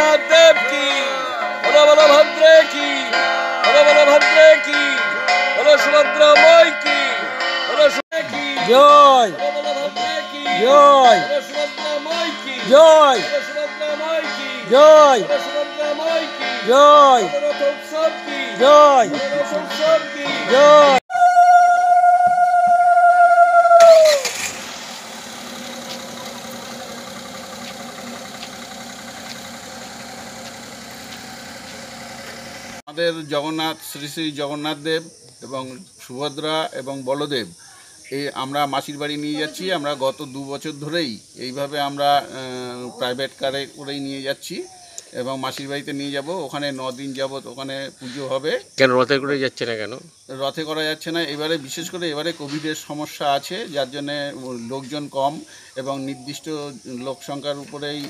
জগন্নাথ দেব কি? বলো বলো ভদ্রে কি? বলো বলো ভদ্রে কি? বলো সুভদ্রা ময় কি? বলো কি? জয়। জয়। জয়। জয়। জয় জয় জয়। আমাদের জগন্নাথ শ্রী শ্রী জগন্নাথ দেব এবং সুভদ্রা এবং বলদেব এই আমরা মাসির বাড়ি নিয়ে যাচ্ছি। আমরা গত দু বছর ধরেই এইভাবে আমরা প্রাইভেট কারে করেই নিয়ে যাচ্ছি এবং মাসির বাড়িতে নিয়ে যাব। ওখানে দিন যাবত ওখানে পুজো হবে। কেন রথে করে যাচ্ছে না কেন? রথে করা যাচ্ছে না। এবারে বিশেষ করে এবারে কোভিডের সমস্যা আছে যার জন্যে লোকজন কম এবং নির্দিষ্ট লোক সংখ্যার উপরেই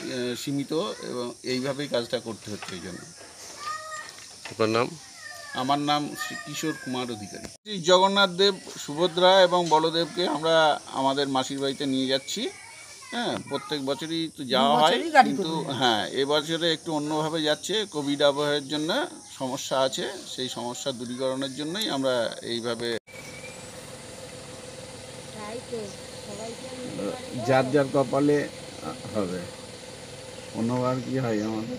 সীমিত এবং এইভাবেই কাজটা করতে হচ্ছে এই জন্য। আপনার নাম? আমার নাম শ্রী কিশোর কুমার অধিকারী। শ্রী জগন্নাথ দেব সুভদ্রা এবং বলদেবকে আমরা আমাদের মাসির বাড়িতে নিয়ে যাচ্ছি। হ্যাঁ প্রত্যেক বছরই তো যাওয়া হয় কিন্তু হ্যাঁ। এবছরে একটু অন্যভাবে যাচ্ছে। কোভিড আবহাওয়ার জন্য সমস্যা আছে সেই সমস্যা দূরীকরণের জন্যই আমরা এইভাবে যার যার কপালে হবে। অন্যবার কি হয় আমাদের?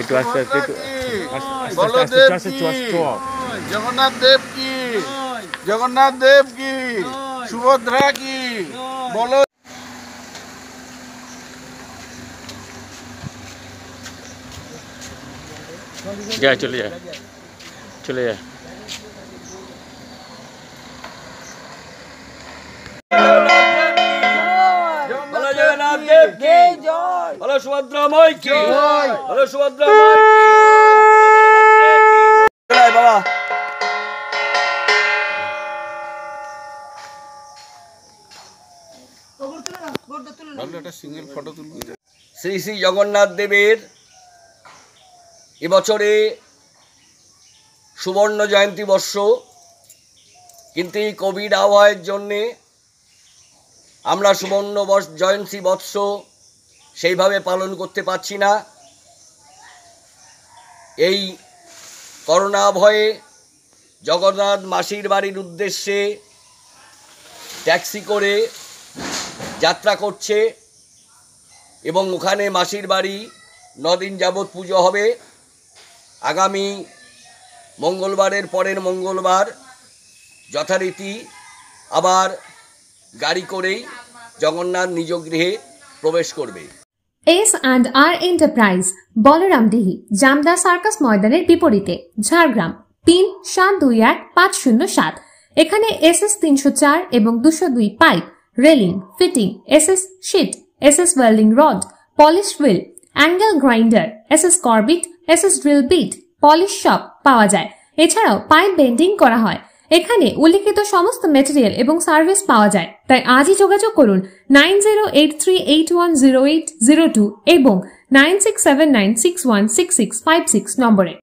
একটু আস্তে আস্তে একটু বলদেব কি জগন্নাথ দেব কি জগন্নাথ দেব কি সুভদ্রা কি বলো যা চলে যা চলে যা বলো কি বলো বাবা শ্রী শ্রী জগন্নাথ দেবের এবছরে সুবর্ণ জয়ন্তী বর্ষ। কিন্তু এই কোভিড আবহাওয়ার জন্যে আমরা সুবর্ণ বর্ষ জয়ন্তী বৎস সেইভাবে পালন করতে পারছি না। এই করোনা ভয়ে জগন্নাথ মাসির বাড়ির উদ্দেশ্যে ট্যাক্সি করে যাত্রা করছে এবং ওখানে মাসির বাড়ি নদিন যাবৎ পুজো হবে। আগামী মঙ্গলবারের পরের মঙ্গলবার যথারীতি আবার গাড়ি করেই জগন্নাথ নিজ গৃহে প্রবেশ করবে। S and R enterprise, Balram Balramdihi Jamda circus ময়দানের বিপরীতে, ঝাড়গ্রাম, পিন সাত দুই এক পাঁচ শূন্য সাত। এখানে এস এস তিনশো চার এবং দুশো দুই pipe, railing, fitting S S sheet S S welding rod, polish wheel, angle grinder S S কর্বিট S S drill bit, polish shop পাওয়া যায়। এছাড়াও পাইপ বেন্ডিং করা হয়। এখানে উল্লিখিত সমস্ত মেটেরিয়াল এবং সার্ভিস পাওয়া যায়। তাই আজই যোগাযোগ করুন nine zero eight three eight one zero eight zero two এবং nine six seven nine six one six six five six নম্বরে।